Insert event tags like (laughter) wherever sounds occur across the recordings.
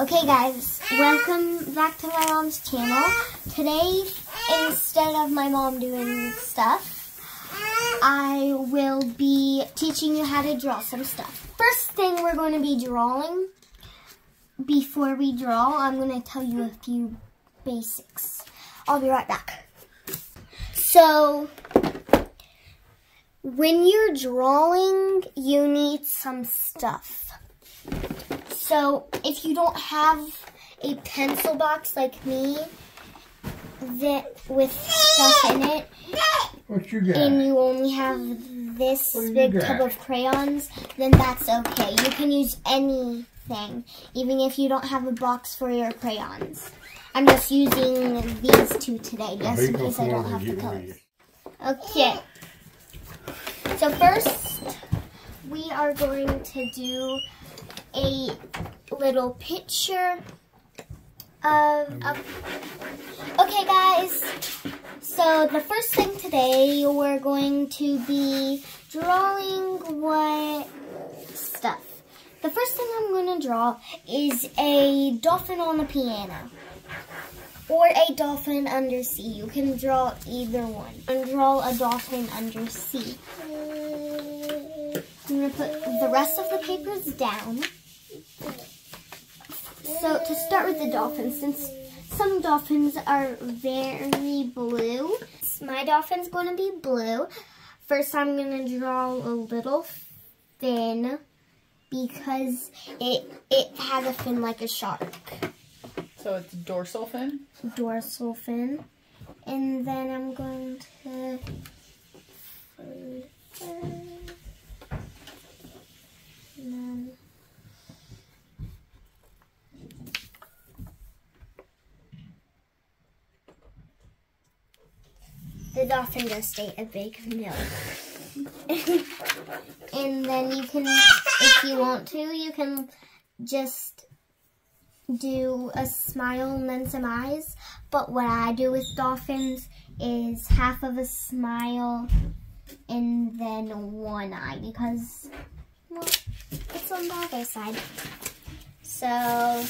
Okay guys, welcome back to my mom's channel. Today, instead of my mom doing stuff, I will be teaching you how to draw some stuff. First thing we're going to be drawing, before we draw, I'm going to tell you a few basics. I'll be right back. So, when you're drawing, you need some stuff. So if you don't have a pencil box like me that with stuff in it, what you got? and you only have this big tub of crayons, then that's okay. You can use anything, even if you don't have a box for your crayons. I'm just using these two today, just in case I don't have the colors. Okay. So first, we are going to do a little picture of, of, okay guys. So the first thing today we're going to be drawing what stuff. The first thing I'm going to draw is a dolphin on the piano. Or a dolphin under sea. You can draw either one. And draw a dolphin under sea. I'm going to put the rest of the papers down so to start with the dolphins, since some dolphins are very blue, my dolphin's going to be blue. First I'm going to draw a little fin because it it has a fin like a shark. So it's dorsal fin? Dorsal fin. And then I'm going to and then the dolphin does stay a big milk. (laughs) and then you can, if you want to, you can just do a smile and then some eyes. But what I do with dolphins is half of a smile and then one eye because, well, it's on the other side. So,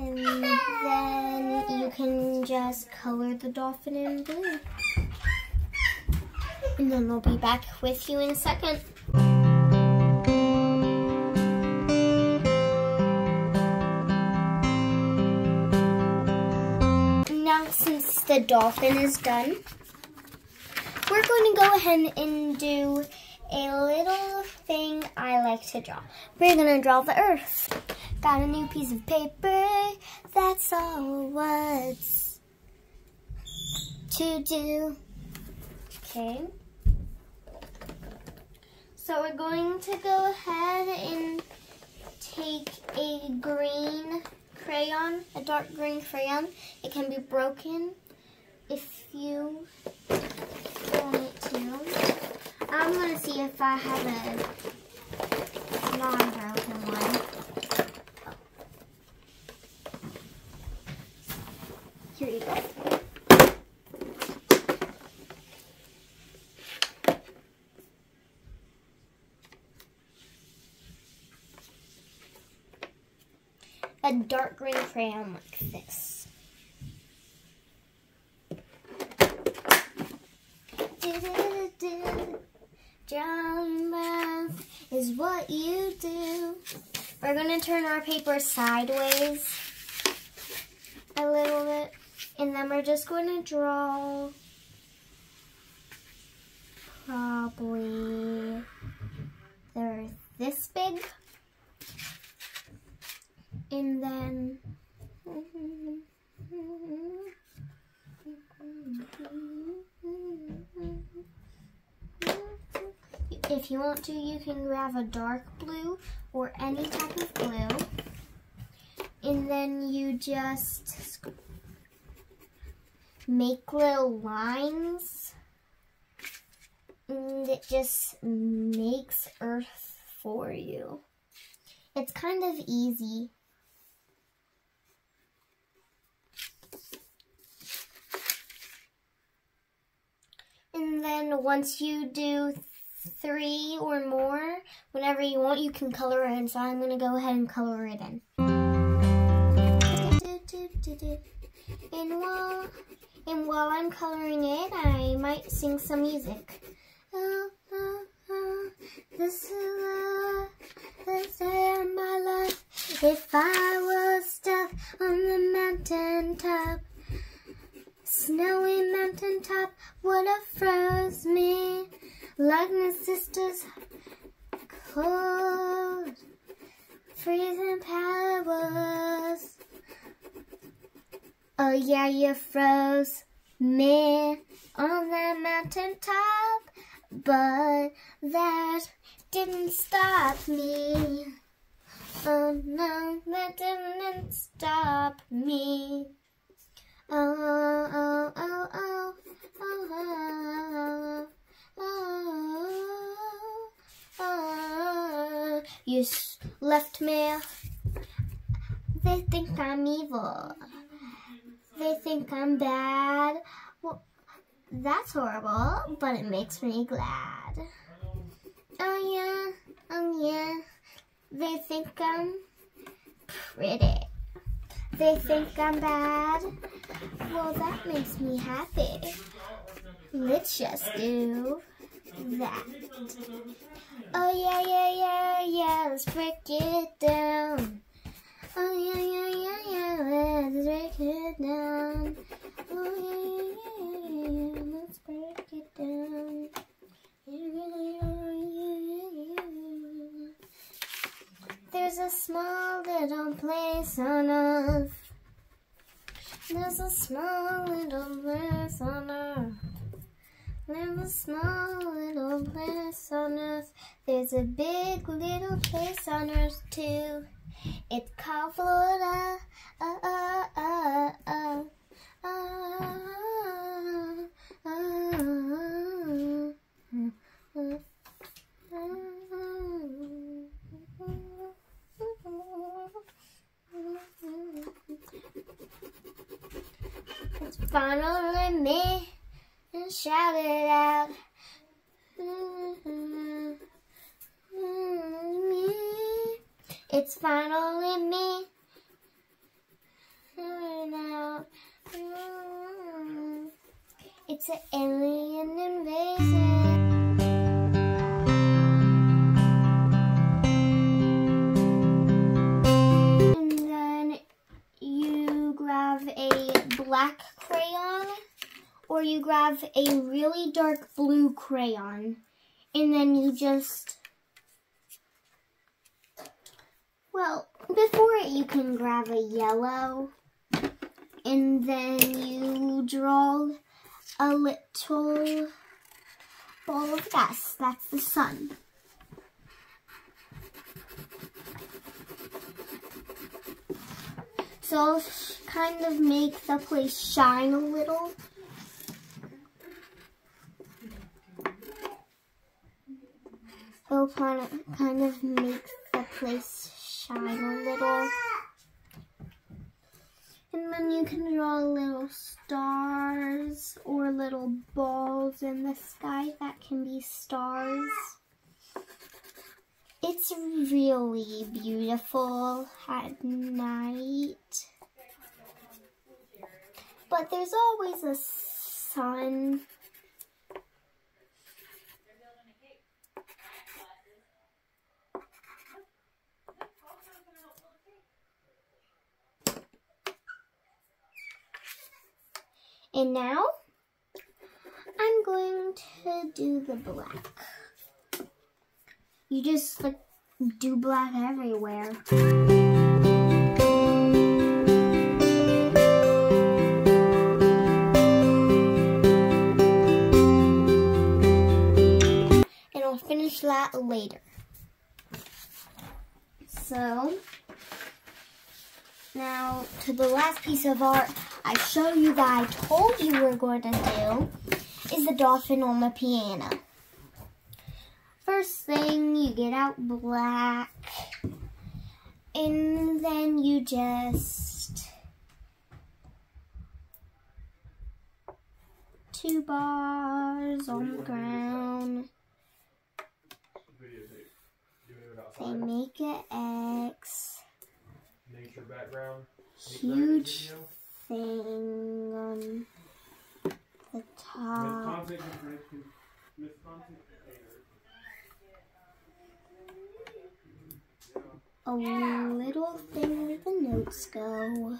And then you can just color the dolphin in blue. And then I'll be back with you in a second. Now since the dolphin is done, we're going to go ahead and do a little thing I like to draw. We're going to draw the earth. Got a new piece of paper, that's all what's to do. Okay. So we're going to go ahead and take a green crayon, a dark green crayon. It can be broken if you want it to. I'm going to see if I have a non-broken one. Here you go. A dark green crayon like this. Math is what you do. We're going to turn our paper sideways a little bit. And then we're just going to draw probably they're this big. And then if you want to, you can grab a dark blue or any type of blue. And then you just make little lines and it just makes earth for you. It's kind of easy. And then once you do three or more, whenever you want, you can color it in. So I'm going to go ahead and color it in. And while, and while I'm coloring it, I might sing some music. This is love, this is my life. If I was stuck on the mountain top, snowy mountain top would have froze me like my sister's cold freezing powers. Oh yeah, you froze me on that mountain top, but that didn't stop me. Oh no, that didn't stop me. You left me. They think I'm evil. They think I'm bad. Well, that's horrible, but it makes me glad. Oh yeah, oh yeah. They think I'm pretty. They think I'm bad. Well, that makes me happy. Let's just do that. Oh yeah, yeah, yeah, yeah. Let's break it down. Oh yeah, yeah, yeah, yeah. Let's break it down. Oh yeah, yeah, yeah, yeah. Let's break it down. There's a small little place on earth. There's a small little place on earth. There's a small little place on earth. There's a big little place on earth too. It's called Florida. Uh, uh, uh, uh, uh, It's finally me and shout it out. It's finally me. It's an alien a really dark blue crayon and then you just well before it you can grab a yellow and then you draw a little ball of gas that's the sun. So kind of make the place shine a little It'll kind of, kind of make the place shine a little. And then you can draw little stars or little balls in the sky that can be stars. It's really beautiful at night. But there's always a sun And now I'm going to do the black. You just like do black everywhere. And I'll finish that later. So, now to the last piece of art I show you that I told you we're going to do is the dolphin on the piano. First thing, you get out black, and then you just two bars on the ground. They make an X. Huge thing on the top. A little thing where the notes go.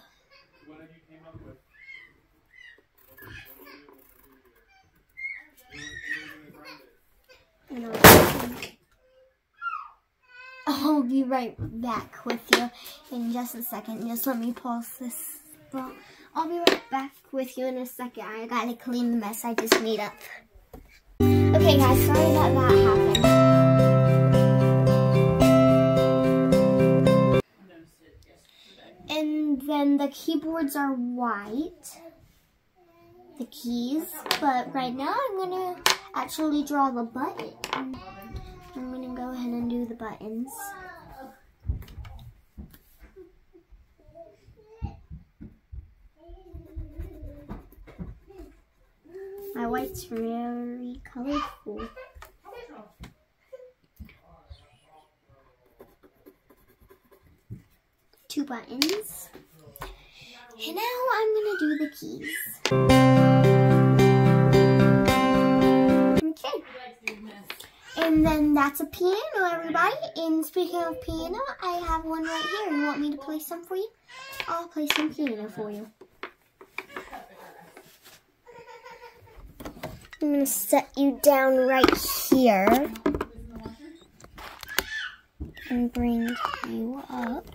I'll be right back with you in just a second. Just let me pause this. Well, I'll be right back with you in a second. I gotta clean the mess I just made up. Okay, guys, sorry that that happened. And then the keyboards are white, the keys, but right now I'm gonna actually draw the button. I'm gonna go ahead and do the buttons. My white's very colorful. Two buttons. And now I'm gonna do the keys. Okay. And then that's a piano, everybody. And speaking of piano, I have one right here. You want me to play some for you? I'll play some piano for you. I'm going to set you down right here. And bring you up.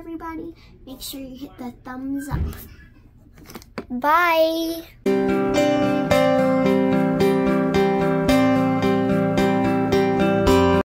Everybody. Make sure you hit the thumbs up. Bye.